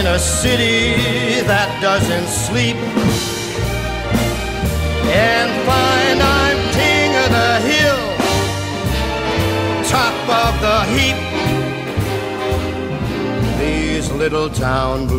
in a city that doesn't sleep and find I'm king of the hill, top of the heap. These little town blues.